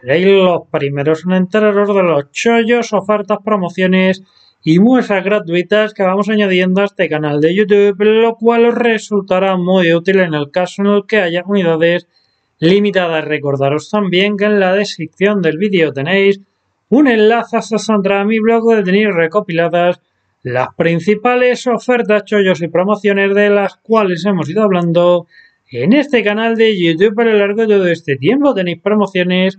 seréis los primeros en enteraros de los chollos, ofertas, promociones y muestras gratuitas que vamos añadiendo a este canal de YouTube, lo cual os resultará muy útil en el caso en el que haya unidades limitadas. Recordaros también que en la descripción del vídeo tenéis un enlace a mi blog donde tenéis recopiladas las principales ofertas, chollos y promociones de las cuales hemos ido hablando en este canal de YouTube a lo largo de todo este tiempo. Tenéis promociones,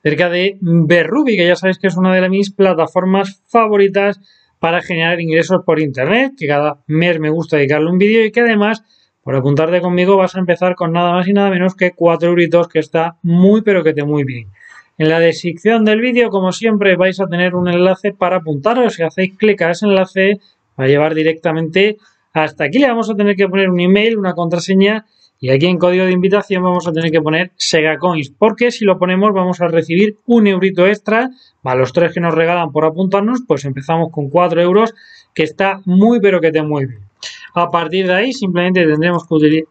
acerca de Berrubi, que ya sabéis que es una de mis plataformas favoritas para generar ingresos por internet, que cada mes me gusta dedicarle un vídeo y que además, por apuntarte conmigo, vas a empezar con nada más y nada menos que 4 euritos, que está muy pero que te muy bien. En la descripción del vídeo, como siempre, vais a tener un enlace para apuntaros. Si hacéis clic a ese enlace, va a llevar directamente hasta aquí. Le vamos a tener que poner un email, una contraseña y aquí en código de invitación vamos a tener que poner Segacoins, porque si lo ponemos vamos a recibir un eurito extra. A los tres que nos regalan por apuntarnos, pues empezamos con 4 euros, que está muy pero que te bien. A partir de ahí simplemente tendremos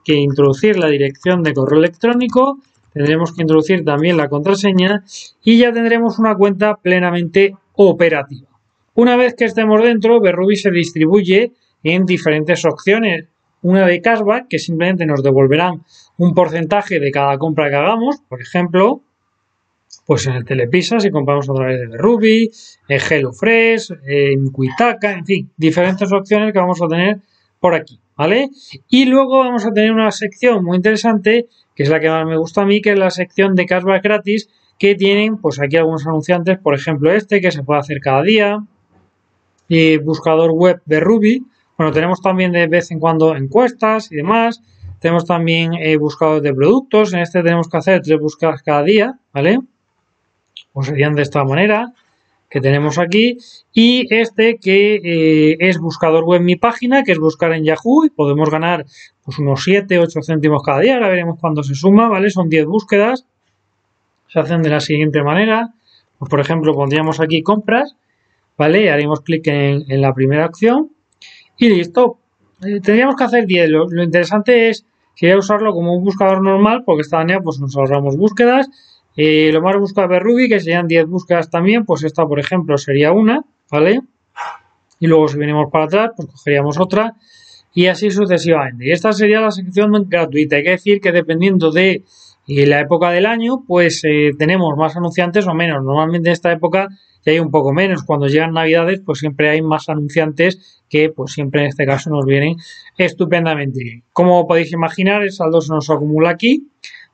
que introducir la dirección de correo electrónico tendremos que introducir también la contraseña y ya tendremos una cuenta plenamente operativa. Una vez que estemos dentro, Berrubi se distribuye en diferentes opciones. Una de cashback, que simplemente nos devolverán un porcentaje de cada compra que hagamos, por ejemplo, pues en el Telepisa, si compramos a través de Berrubi, en HelloFresh, en Cuitaca, en fin, diferentes opciones que vamos a tener por aquí, ¿vale? Y luego vamos a tener una sección muy interesante que es la que más me gusta a mí, que es la sección de cashback gratis que tienen, pues aquí algunos anunciantes, por ejemplo este, que se puede hacer cada día, y buscador web de Ruby. Bueno, tenemos también de vez en cuando encuestas y demás. Tenemos también eh, buscadores de productos. En este tenemos que hacer tres búsquedas cada día, ¿vale? Pues serían de esta manera que tenemos aquí. Y este que eh, es buscador web mi página que es buscar en Yahoo. Y podemos ganar pues unos 7 8 céntimos cada día. Ahora veremos cuándo se suma vale son 10 búsquedas. Se hacen de la siguiente manera. Pues por ejemplo pondríamos aquí compras vale haremos clic en, la primera opción y listo eh, tendríamos que hacer 10 lo, interesante es sería usarlo como un buscador normal porque esta manera pues nos ahorramos búsquedas eh, lo más buscado de Ruby, que serían 10 búsquedas también, pues esta, por ejemplo, sería una, ¿vale? Y luego si venimos para atrás, pues cogeríamos otra y así sucesivamente. Y esta sería la sección gratuita. Hay que decir que dependiendo de eh, la época del año, pues eh, tenemos más anunciantes o menos. Normalmente en esta época ya hay un poco menos. Cuando llegan navidades, pues siempre hay más anunciantes que pues siempre en este caso nos vienen estupendamente bien. Como podéis imaginar, el saldo se nos acumula aquí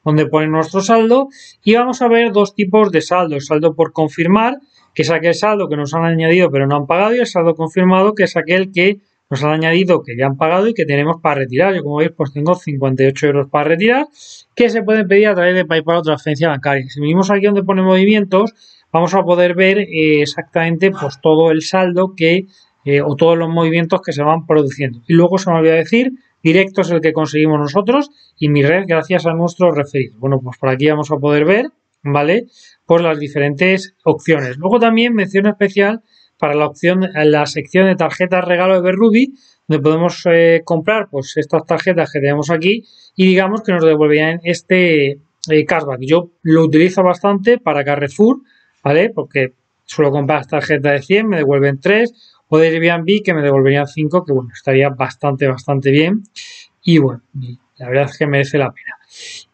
donde pone nuestro saldo y vamos a ver dos tipos de saldo. El saldo por confirmar, que es aquel saldo que nos han añadido pero no han pagado y el saldo confirmado, que es aquel que nos han añadido que ya han pagado y que tenemos para retirar. Yo como veis pues tengo 58 euros para retirar que se pueden pedir a través de PayPal o transferencia bancaria. Si venimos aquí donde pone movimientos vamos a poder ver eh, exactamente pues todo el saldo que eh, o todos los movimientos que se van produciendo. Y luego se me olvidó decir directo es el que conseguimos nosotros y mi red gracias a nuestro referido. Bueno, pues por aquí vamos a poder ver, ¿vale? Pues las diferentes opciones. Luego también mención especial para la opción, la sección de tarjetas regalo de Berrubi, donde podemos eh, comprar pues estas tarjetas que tenemos aquí y digamos que nos devolverían este eh, cashback. Yo lo utilizo bastante para Carrefour, ¿vale? Porque suelo comprar tarjetas de 100, me devuelven 3 o de Airbnb que me devolverían 5, que bueno, estaría bastante, bastante bien. Y bueno, La verdad es que merece la pena.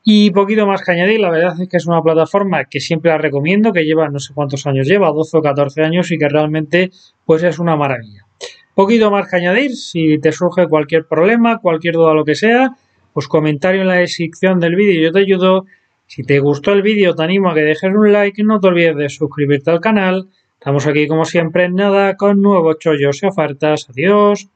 Y poquito más que añadir, la verdad es que es una plataforma que siempre la recomiendo, que lleva no sé cuántos años lleva, 12 o 14 años y que realmente pues es una maravilla. Poquito más que añadir, si te surge cualquier problema, cualquier duda, lo que sea, pues comentario en la descripción del vídeo, yo te ayudo. Si te gustó el vídeo, te animo a que dejes un like, no te olvides de suscribirte al canal. Estamos aquí como siempre en nada con nuevos chollos y ofertas. Adiós.